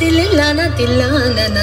ತಿಲ್ಲಿಲ್ಲ ತಿಲ್ಲ ನನ್ನ